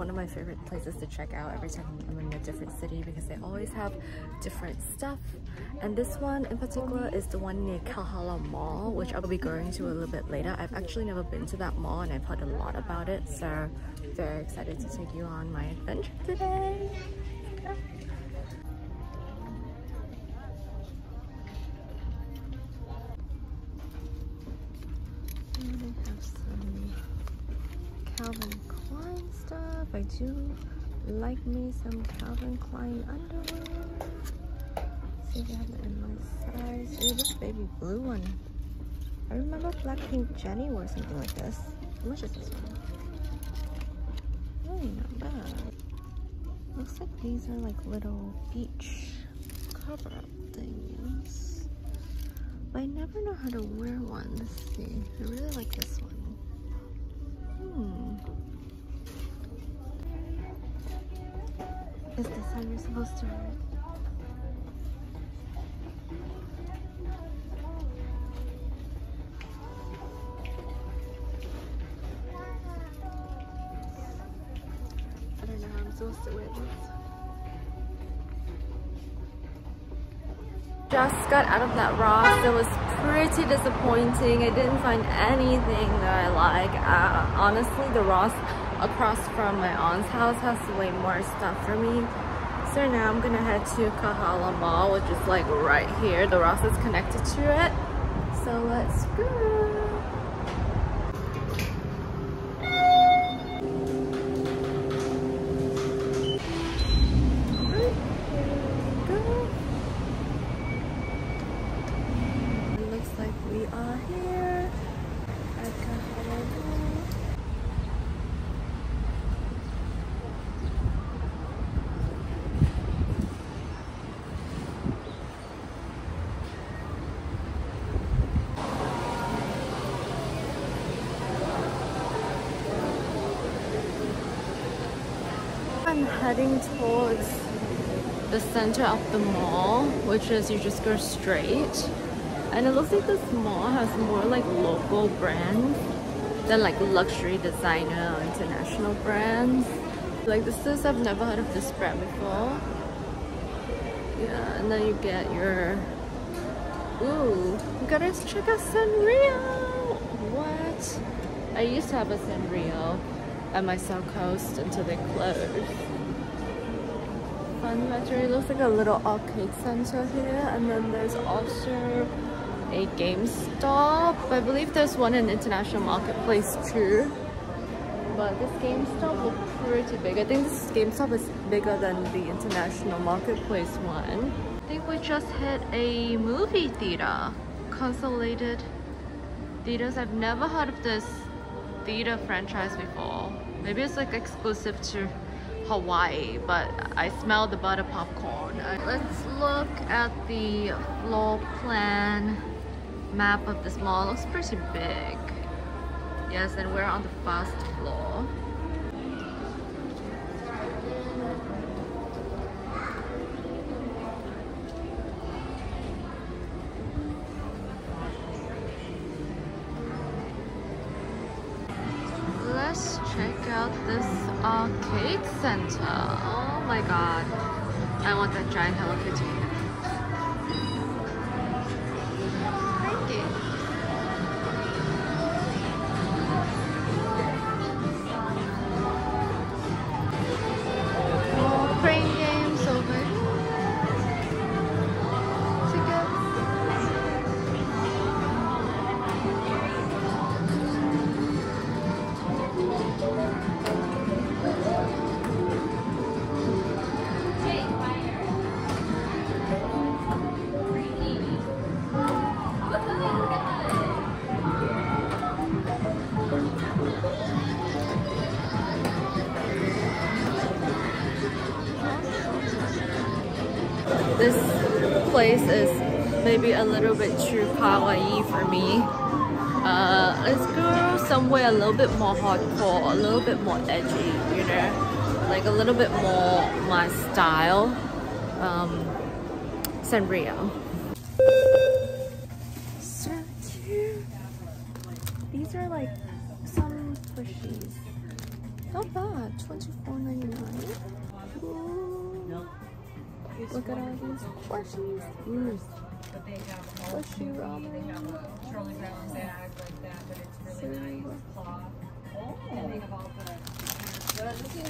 one of my favorite places to check out every time I'm different city because they always have different stuff. And this one in particular is the one near Kahala Mall, which I'll be going to a little bit later. I've actually never been to that mall and I've heard a lot about it, so very excited to take you on my adventure today. Me some Calvin Klein underwear. See if they have it in my size. Ooh, this baby blue one. I remember Blackpink Jennie wore something like this. How much is this one? Really not bad. Looks like these are like little beach cover-up things. But I never know how to wear one. Let's see. I really like this one. Hmm. How you're supposed to wear it? I don't know how I'm supposed to wear this. Just got out of that Ross. It was pretty disappointing. I didn't find anything that I like. Uh, honestly, the Ross across from my aunt's house has way more stuff for me. So now I'm gonna head to Kahala Mall, which is like right here. The Ross is connected to it. So let's go. It looks like we are here at Kahala Mall. I'm heading towards center of the mall, which is you just go straight. And it looks like this mall has more like local brands than like luxury designer or international brands. Like this is, I've never heard of this brand before. Yeah, and then you get your, ooh, you gotta check out Sanrio! What? I used to have a Sanrio at my South Coast until they closed. Fun Factory looks like a little arcade center here, and then there's also a GameStop. I believe there's one in International Marketplace too. But this GameStop looks pretty big. I think this GameStop is bigger than the International Marketplace one. I think we just hit a movie theater. Consolidated Theaters. I've never heard of this theater franchise before. Maybe it's like exclusive to Hawaii, but I smell the butter popcorn. Let's look at the floor plan map of this mall. Looks pretty big. Yes, and we're on the first floor. Arcade center. Oh my god. I want that giant Hello Kitty. Place is maybe a little bit too kawaii for me. Uh, let's go somewhere a little bit more hardcore, a little bit more edgy, you know? Like a little bit more my style. Um, Sanrio. Look at all these plushies. Mm. Plushy ramen.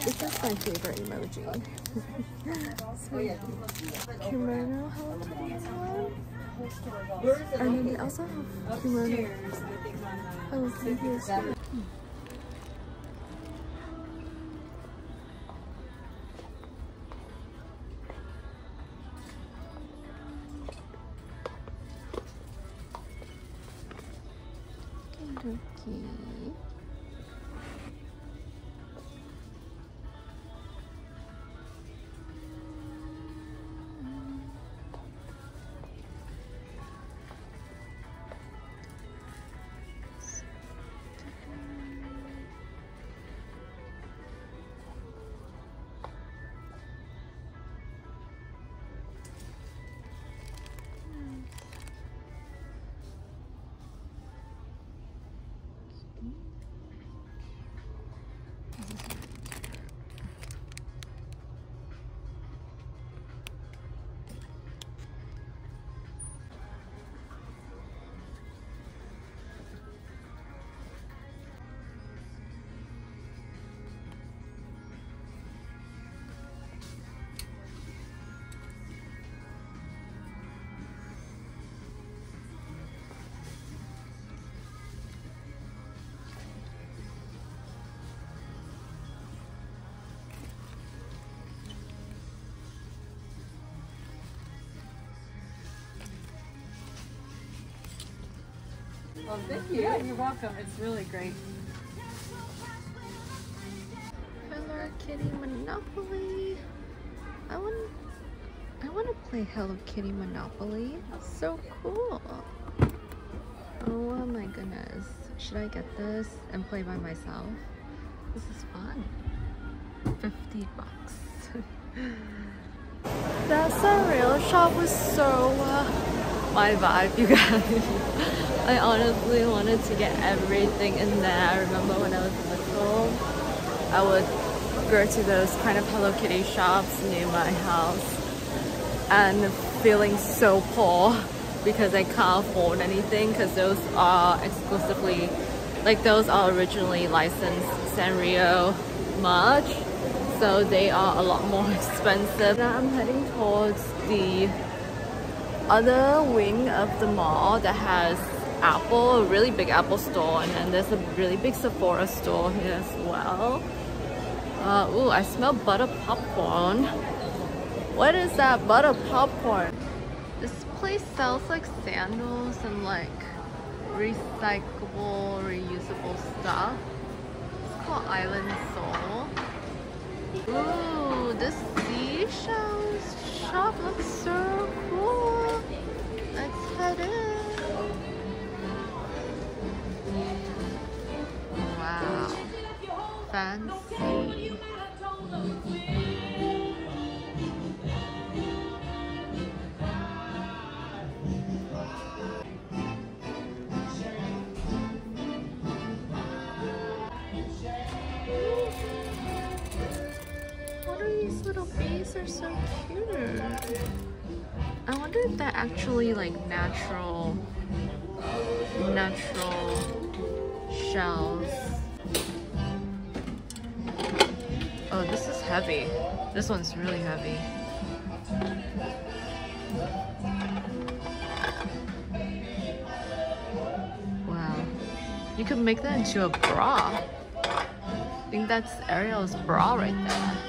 This is my favorite emoji. so, kimono Hello. And then they also have kimono Hello Kitty as well. Well, thank you. Yeah, you're welcome. It's really great. Hello Kitty Monopoly. I want I want to play Hello Kitty Monopoly. That's So cool. Oh my goodness. Should I get this and play by myself? This is fun. 50 bucks. That's a real shop was so uh, my vibe, you guys. I honestly wanted to get everything in there. I remember when I was little, I would go to those kind of Hello Kitty shops near my house and feeling so poor because I can't afford anything because those are exclusively, like those are originally licensed Sanrio merch so they are a lot more expensive. Now I'm heading towards the other wing of the mall that has Apple, a really big Apple store, and then there's a really big Sephora store here as well. Uh, ooh, I smell butter popcorn. What is that butter popcorn? This place sells like sandals and like recyclable, reusable stuff. It's called Island Soul. Ooh, this seashells shop looks so cool. Let's fancy. What are these little bees? They're so cute. Wonder if they're actually like natural, natural shells. Oh, this is heavy. This one's really heavy. Wow. You could make that into a bra. I think that's Ariel's bra right there.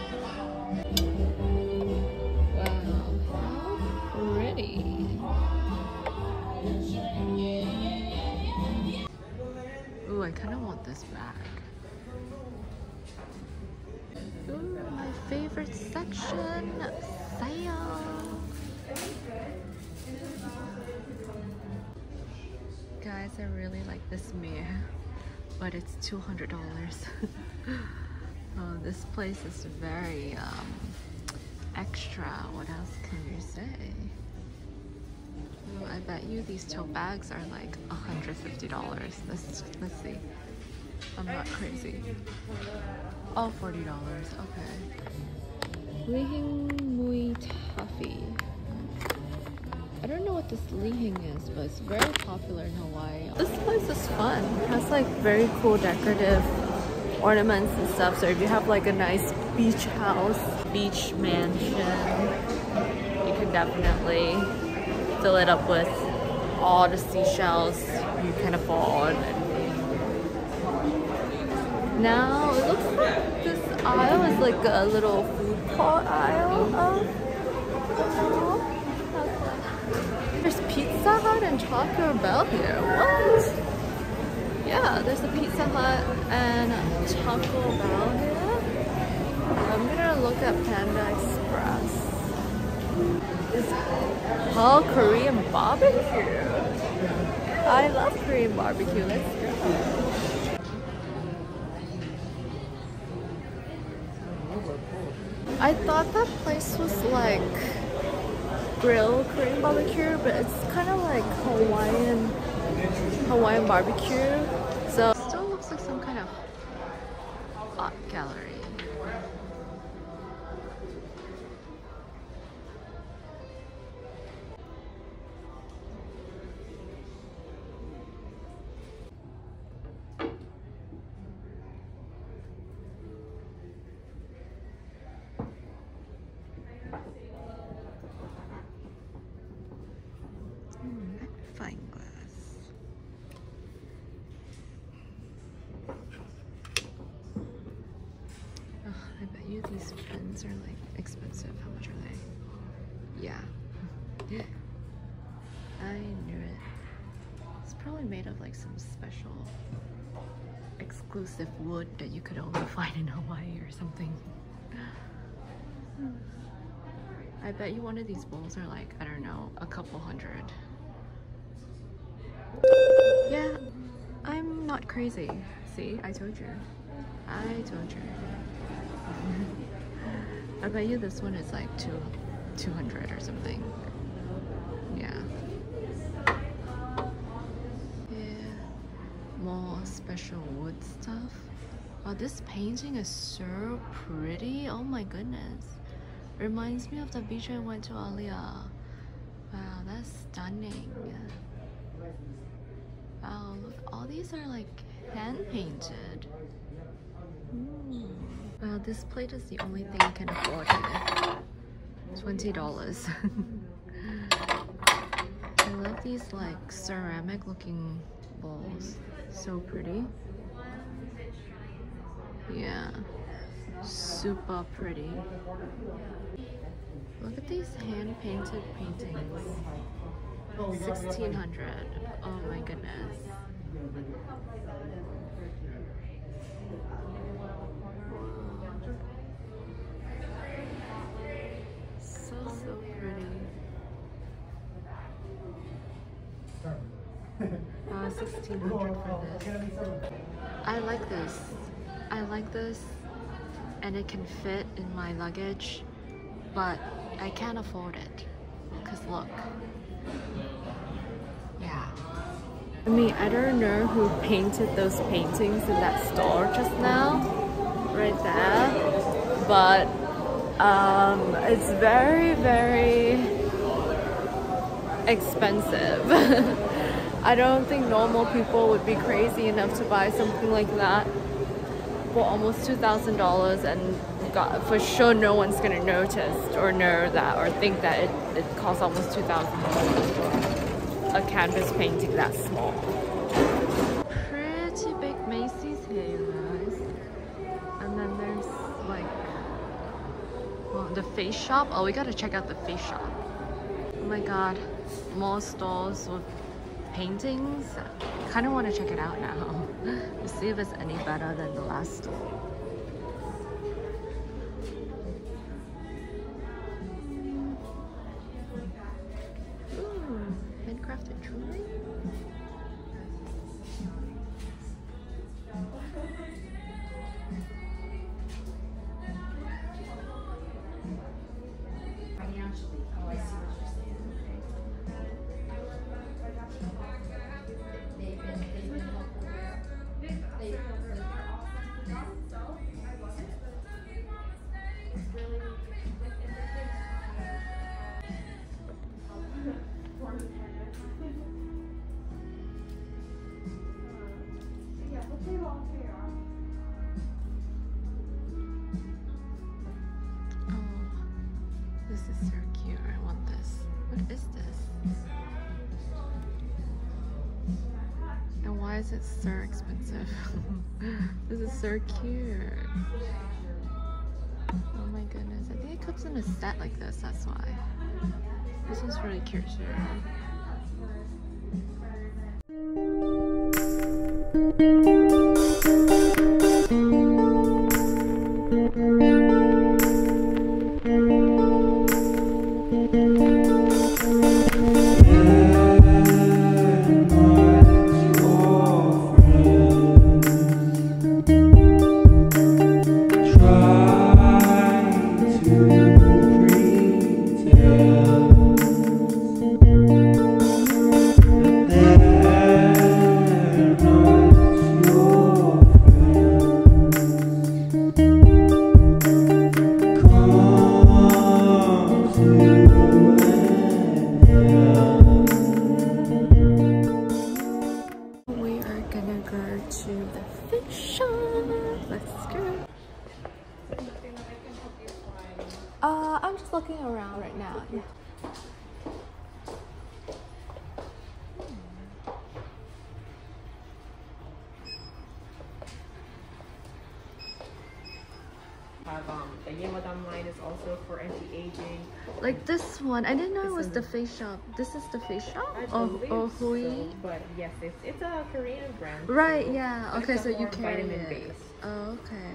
This mirror, but it's $200. oh, this place is very um, extra. What else can you say? Ooh, I bet you these tote bags are like $150. Let's, let's see. I'm not crazy. Oh, $40. Okay. Mui Taffy. I don't know what this Lihing is, but it's very popular in Hawaii. This place is fun. It has like very cool decorative ornaments and stuff. So if you have like a nice beach house, beach mansion, you can definitely fill it up with all the seashells you can afford. Now it looks like this aisle is like a little food court aisle of Pizza Hut and Taco Bell here. What? Yeah, there's a Pizza Hut and Taco Bell here. I'm gonna look at Panda Express. It's all Korean barbecue. I love Korean barbecue. Let's go. I thought that place was like grill Korean barbecue, but it's kind of like Hawaiian Hawaiian barbecue. These are like expensive. How much are they? Yeah. I knew it. It's probably made of like some special exclusive wood that you could only find in Hawaii or something. I bet you one of these bowls are like, I don't know, a couple hundred. Yeah, I'm not crazy. See, I told you. I told you. I bet you this one is like two, 200 or something. Yeah. Yeah. More special wood stuff. Oh, this painting is so pretty. Oh my goodness. Reminds me of the beach I went to earlier. Wow, that's stunning. Wow, look, all these are like hand painted. Ooh. Wow, this plate is the only thing I can afford here. $20. I love these like ceramic looking bowls. So pretty. Yeah. Super pretty. Look at these hand painted paintings. 1600 oh my goodness so so pretty uh, 1600 for this I like this I like this and it can fit in my luggage but I can't afford it because look yeah. I mean, I don't know who painted those paintings in that store just now, right there, but um, it's very, very expensive. I don't think normal people would be crazy enough to buy something like that for almost $2,000 and God, for sure no one's gonna notice or know that or think that it, it costs almost $2,000 a canvas painting that small. Pretty big Macy's here, guys. And then there's like, well, the face shop. Oh, we gotta check out the face shop. Oh my god, more stores with paintings. Kind of want to check it out now see if it's any better than the last is it so expensive? this is so cute. Oh my goodness. I think it comes in a set like this, that's why. This one's really cute too. The Yehwadam line is also for anti-aging. Like this one, I didn't know it was the face shop. This is the face shop? of Oh, believe oh, so, but yes, it's it's a Korean brand. Right, so- yeah. Okay, so you carry vitamin it. base. Oh, okay.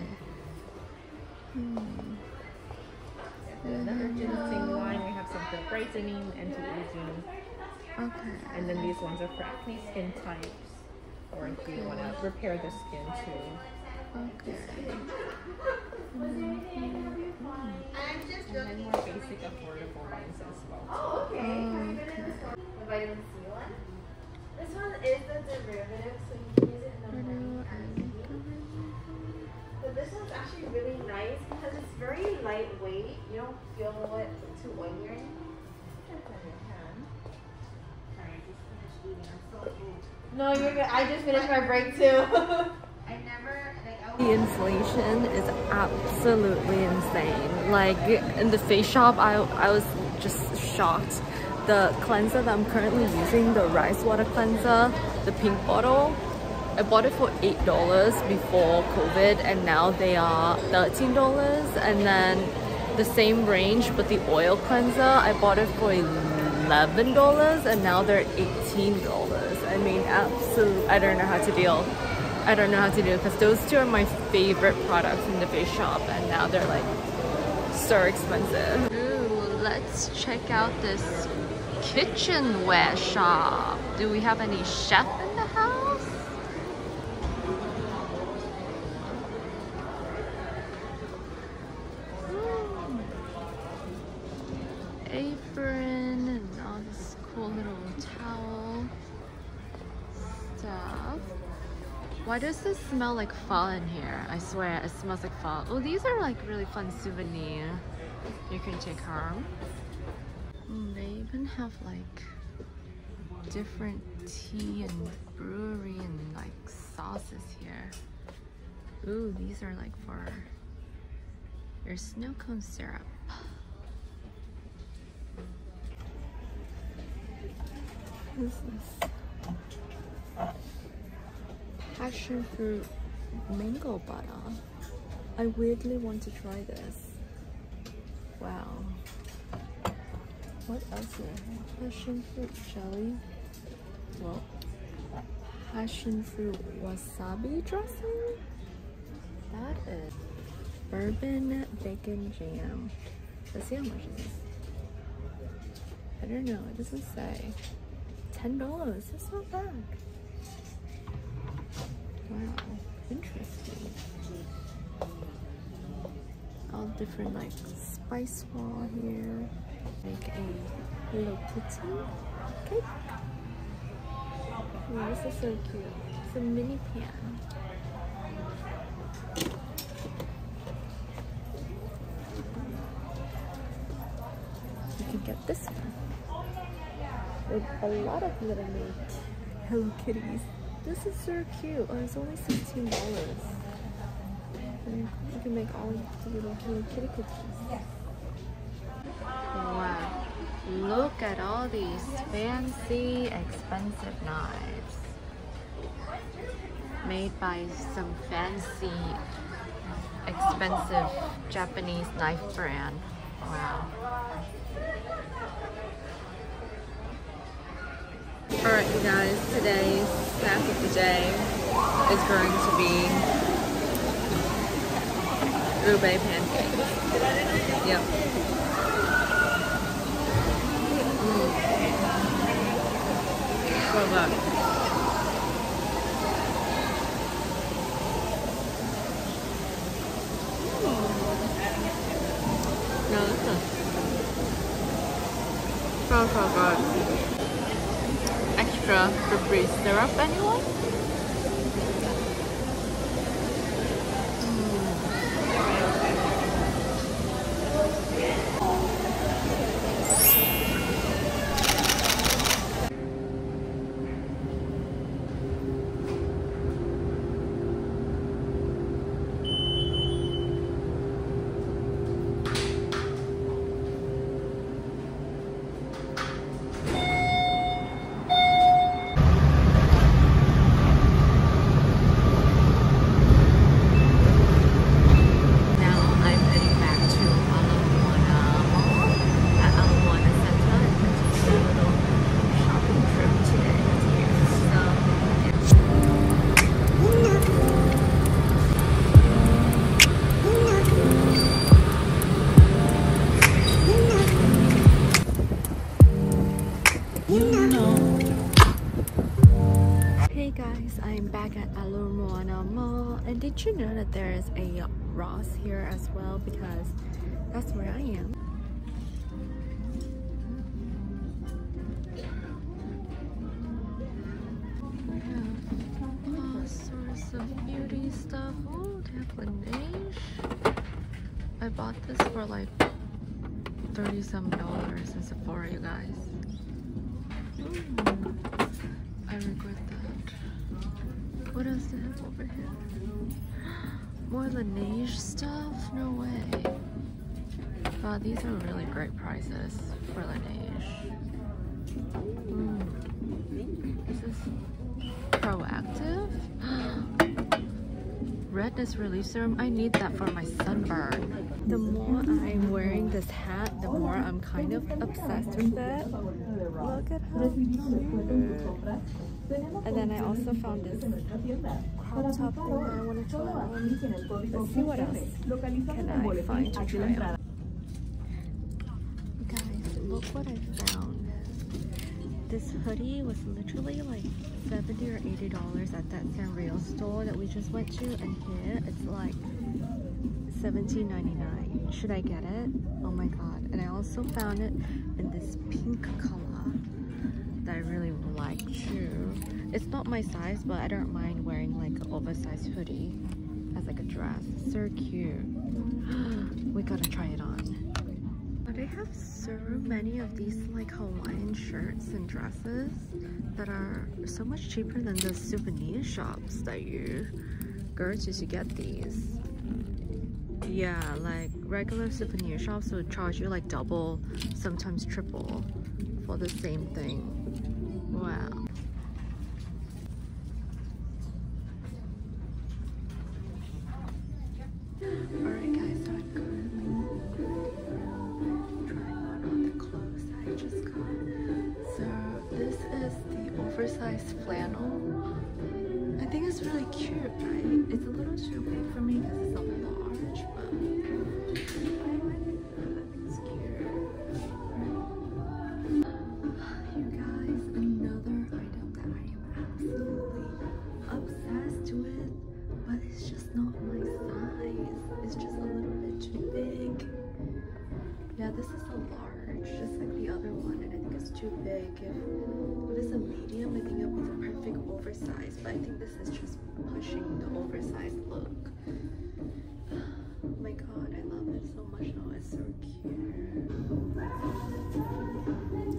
Hmm. The ginseng line, we have some for brightening, anti-aging, Okay. and then these ones are for acne skin types, or if you want to repair the skin too. Okay. And then more basic, affordable lines as well. Okay. The vitamin C one. This one is the derivative, so you can use it in the morning and evening. But this one's actually really nice because it's very lightweight. You don't feel it too oily or anything. No, you're good. I just finished my break too. I never like I The inflation is absolutely insane. Like in the face shop, I, I was just shocked. The cleanser that I'm currently using, the rice water cleanser, the pink bottle, I bought it for $8 before COVID and now they are $13 and then the same range but the oil cleanser, I bought it for $11 and now they're $18. I mean, absolute, I don't know how to deal. I don't know how to do it because those two are my favorite products in the face shop and now they're like so expensive. Ooh, let's check out this kitchenware shop. Do we have any chef in the house? Hmm. Apron and all this cool little towel stuff. Why does this smell like fall in here? I swear it smells like fall. Oh, these are like really fun souvenir. You can take home. Mm, they even have like different tea and brewery and like sauces here. Ooh, these are like for your snow cone syrup. What is this? Passion fruit mango butter. I weirdly want to try this. Wow. What else here? Passion fruit jelly. Well, passion fruit wasabi dressing. That is bourbon bacon jam. Let's see how much it is. I don't know. It doesn't say. Ten dollars. That's not bad. Interesting. all different like spice wall here. Like a Hello Kitty cake. Oh, this is so cute. It's a mini pan. You can get this one with a lot of little mini Hello Kitties. This is so cute. Oh, it's only $16. And you can make all the little Kitty cookies. Wow. Look at all these fancy, expensive knives. Made by some fancy, expensive Japanese knife brand. Wow. Alright you guys, today's snack of the day is going to be ube pancakes. Yep. Mm. So good. Is so so good extra Febreze syrup anyone? Did you know that there is a Ross here as well because that's where I am. All sorts of beauty stuff. Oh, they have Laneige. I bought this for like 30 some dollars in Sephora, you guys. Mm. I regret that. What else do they have over here? More Laneige stuff? No way. Wow, these are really great prices for Laneige. Mm. This is Proactiv. Redness relief serum. I need that for my sunburn. The more I'm wearing this hat, the more I'm kind of obsessed with it. Look at how cute. And then I also found this crop top that I want to try on. Let's see what else can I find to try on. Guys, look what I found. This hoodie was literally like 70 or 80 dollars at that Sanrio store that we just went to and here it's like 17.99. Should I get it? Oh my god. And I also found it in this pink color that I really like too. It's not my size, but I don't mind wearing like an oversized hoodie as like a dress. So cute. we gotta try it on. But they have so many of these like Hawaiian shirts and dresses that are so much cheaper than the souvenir shops that you go to to get these. Yeah, like regular souvenir shops will charge you like double, sometimes triple for the same thing. Too big. If, if it's a medium, I think it'll be the perfect oversize, but I think this is just pushing the oversized look. Oh my god, I love it so much now. It's so cute.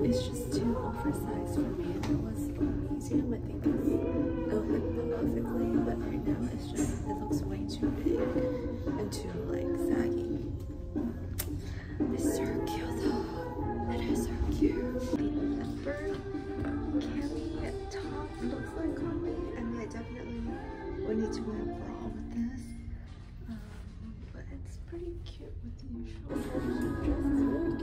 It's just too oversized for me. If it was a medium, I think it'll fit perfectly, but right now it's just, it looks way too big and too like saggy. It's so cute though. It is so cute. The leopard cami top looks like on me, and I definitely would need to wear a bra with this. Um, but it's pretty cute with the usual dress.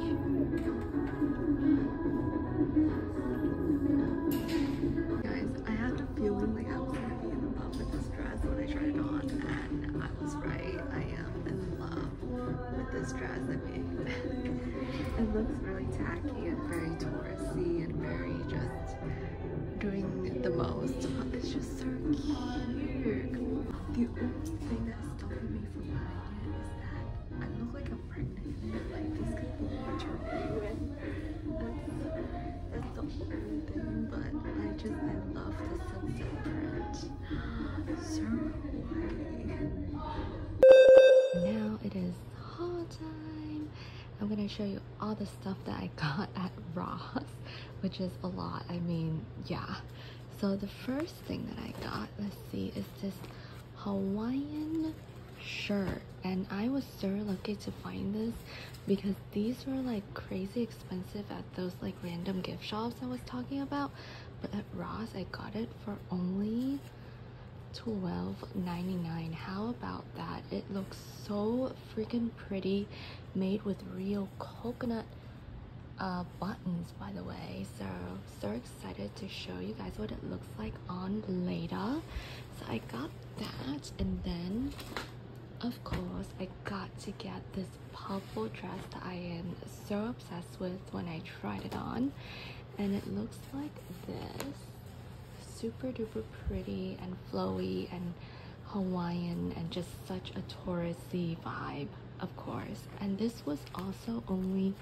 This dress. I mean, it looks really tacky and very touristy and very just doing the most. But it's just so cute. The only thing that's stopping me from buying it is that I look like I'm pregnant. Like this could be maternity and that's, that's the only thing. But I just I love the sunset print. So. Now it is time. I'm gonna show you all the stuff that I got at Ross, which is a lot. I mean, yeah. So the first thing that I got, let's see, is this Hawaiian shirt. And I was so lucky to find this because these were like crazy expensive at those like random gift shops I was talking about. But at Ross, I got it for only $12.99 how about that? It looks so freaking pretty made with real coconut uh, buttons by the way. So so excited to show you guys what it looks like on later so I got that and then of course I got to get this purple dress that I am so obsessed with when I tried it on. And it looks like this super duper pretty and flowy and Hawaiian and just such a touristy vibe of course. And this was also only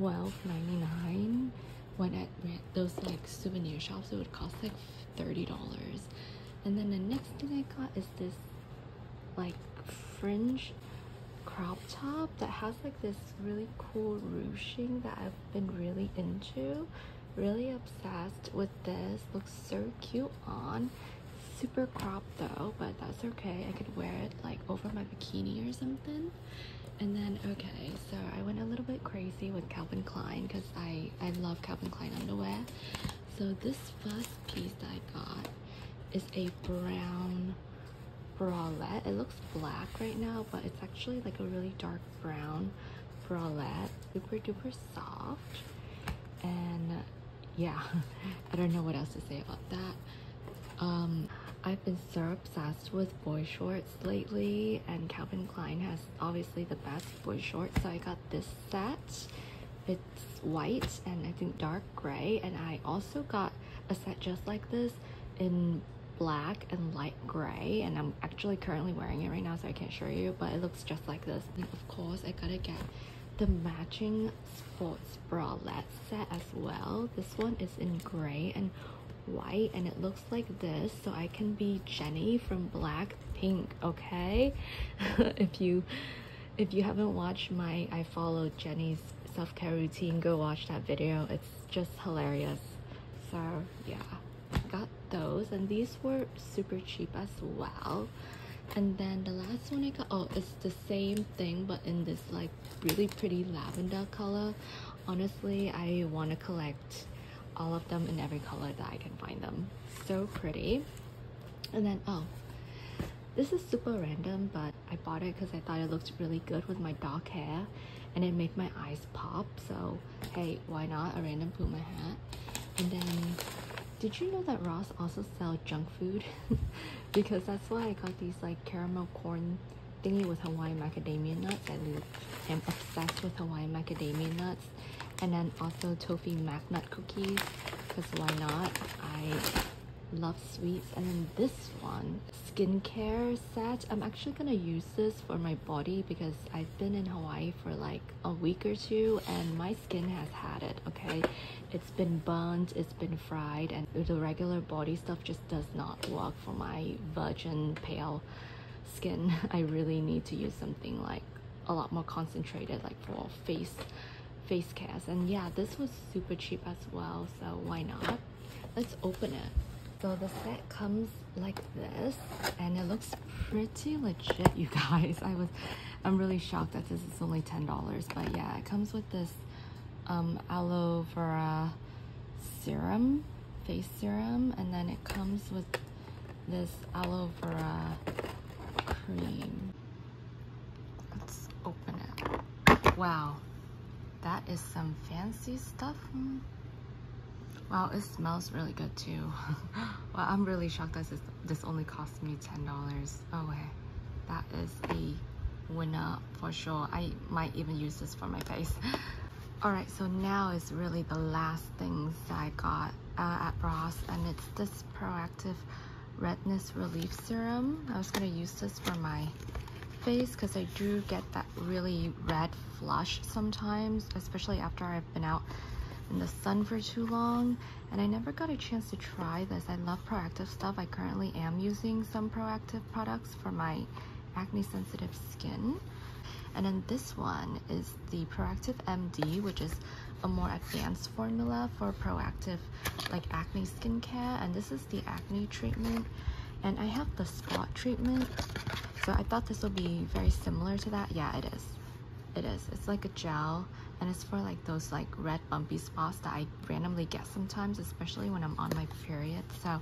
$12.99 when at those like souvenir shops it would cost like $30 and then the next thing I got is this like fringe crop top that has like this really cool ruching that I've been really into really obsessed with this. Looks so cute on super cropped though but that's okay. I could wear it like over my bikini or something. And then okay so I went a little bit crazy with Calvin Klein because I I love Calvin Klein underwear. So this first piece that I got is a brown bralette. It looks black right now but it's actually like a really dark brown bralette. Super duper soft. And yeah i don't know what else to say about that. Um i've been so obsessed with boy shorts lately and calvin klein has obviously the best boy shorts so i got this set. It's white and i think dark gray and i also got a set just like this in black and light gray and i'm actually currently wearing it right now so i can't show you but it looks just like this. And of course i gotta get the matching sports bralette set as well. This one is in gray and white and it looks like this. So i can be Jennie from blackpink okay? If you if you haven't watched my i follow Jennie's self-care routine go watch that video. It's just hilarious. So yeah got those and these were super cheap as well and then the last one I got oh it's the same thing but in this like really pretty lavender color. Honestly I want to collect all of them in every color that I can find them. So pretty. And then oh this is super random but I bought it because I thought it looked really good with my dark hair and it made my eyes pop. So hey why not? A random Puma hat. And then did you know that Ross also sell junk food? because that's why I got these like caramel corn thingy with Hawaiian macadamia nuts. I am obsessed with Hawaiian macadamia nuts. And then also toffee mac nut cookies because why not? I Love Sweets. And then this one, skincare set. I'm actually gonna use this for my body because I've been in Hawaii for like a week or two and my skin has had it, okay? It's been burnt, it's been fried, and the regular body stuff just does not work for my virgin pale skin. I really need to use something like a lot more concentrated like for face face cast and yeah this was super cheap as well so why not let's open it so the set comes like this and it looks pretty legit you guys. I was i'm really shocked that this is only ten dollars but yeah it comes with this um aloe vera serum face serum and then it comes with this aloe vera cream. Let's open it. Wow that is some fancy stuff. Wow, it smells really good too. well, I'm really shocked that this, this only cost me $10. Oh, okay. That is a winner for sure. I might even use this for my face. Alright, so now is really the last things I got uh, at Ross and it's this Proactiv Redness Relief Serum. I was going to use this for my face because I do get that really red flush sometimes, especially after I've been out in the sun for too long and I never got a chance to try this. I love Proactiv stuff. I currently am using some Proactiv products for my acne sensitive skin. And then this one is the Proactiv MD, which is a more advanced formula for Proactiv like acne skincare. And this is the acne treatment. And I have the spot treatment. So I thought this would be very similar to that. Yeah, it is. It is. It's like a gel and it's for like those like red bumpy spots that I randomly get sometimes especially when I'm on my period. So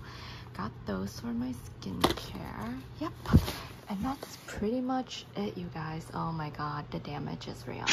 got those for my skincare. Yep. And that's pretty much it you guys. Oh my god the damage is real